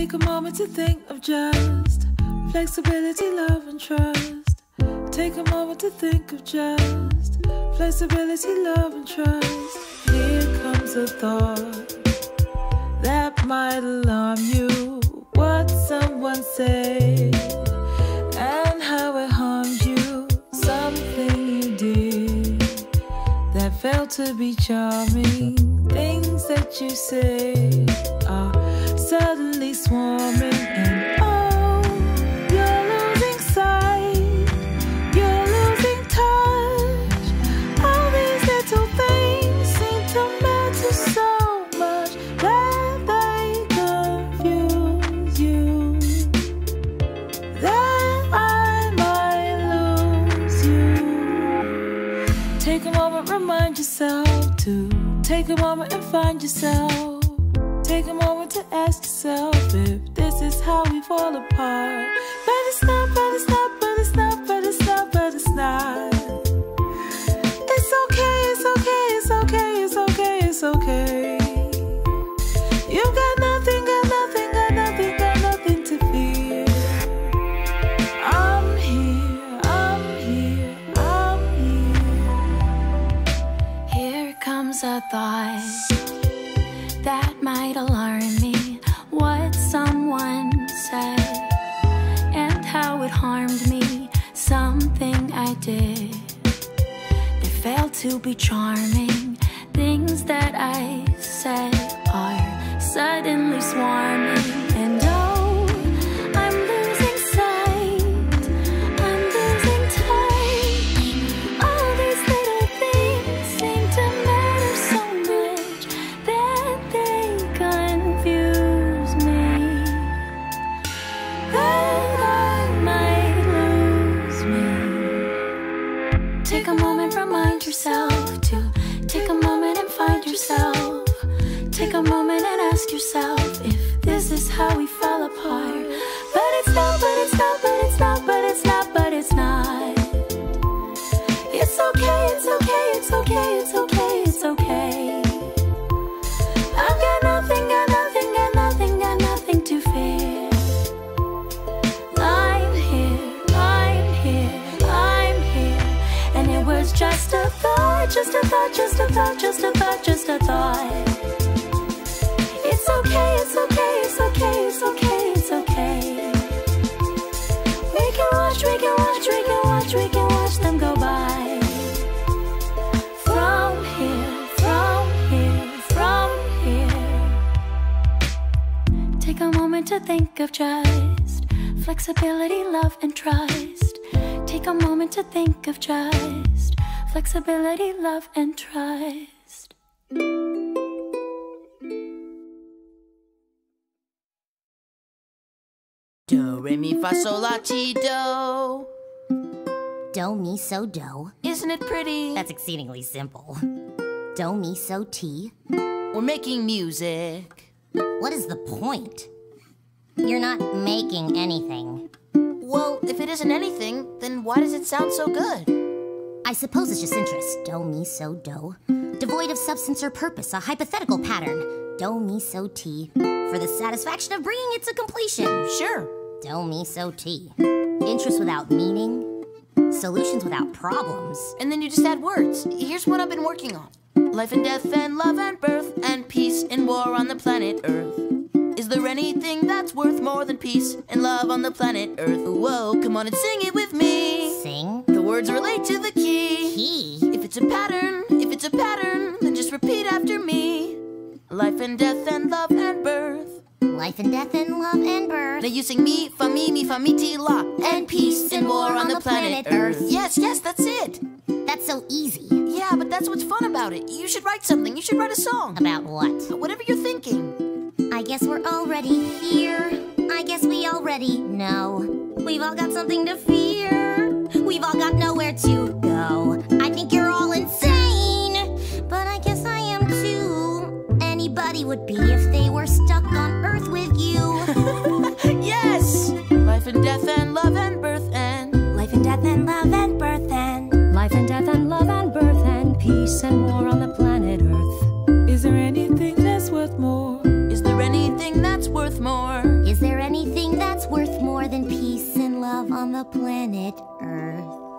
Take a moment to think of just flexibility, love, and trust. Take a moment to think of just flexibility, love, and trust. Here comes a thought that might alarm you. What someone said and how it harmed you. Something you did that failed to be charming. Things that you say are suddenly swarming and oh, you're losing sight. You're losing touch. All these little things seem to matter so much that they confuse you. That I might lose you. Take a moment, remind yourself to take a moment and find yourself. Take a moment to ask yourself if this is how we fall apart. But it's not, but it's not, but it's not, but it's not, but it's not. It's okay, it's okay, it's okay, it's okay, it's okay. You got nothing, got nothing, got nothing, got nothing to fear. I'm here, I'm here, I'm here. Here comes a thought that might alarm me. What someone said and how it harmed me. Something I did that failed to be charming. Things that I said a moment and ask yourself if this is how we fall apart. Take a moment to think of just flexibility, love, and trust. Take a moment to think of just flexibility, love, and trust. Do, re, mi, fa, sol, la, ti, do. Do, mi, so, do. Isn't it pretty? That's exceedingly simple. Do, mi, so, ti. We're making music. What is the point? You're not making anything. Well, if it isn't anything, then why does it sound so good? I suppose it's just interest. Do, mi so, do. Devoid of substance or purpose, a hypothetical pattern. Do, mi so, ti. For the satisfaction of bringing it to completion. Sure. Do, mi so, ti. Interest without meaning. Solutions without problems. And then you just add words. Here's what I've been working on life and death, and love and birth, and peace and war on the planet Earth. Is there anything that's worth more than peace and love on the planet Earth? Whoa, come on and sing it with me. Sing. The words relate to the key. Key. If it's a pattern, if it's a pattern, then just repeat after me. Life and death and love and birth. Life and death and love and birth. Now you sing me, fa mi, mi, fa mi, ti, la. And peace and war on the planet Earth. Yes, yes, that's it. That's so easy. Yeah, but that's what's fun about it. You should write something. You should write a song. About what? Whatever you're thinking. I guess we're already here. I guess we already know. We've all got something to fear. We've all got nowhere to go. I think you're all insane. But I guess I am too. Anybody would be if they were stuck more than peace and love on the planet Earth.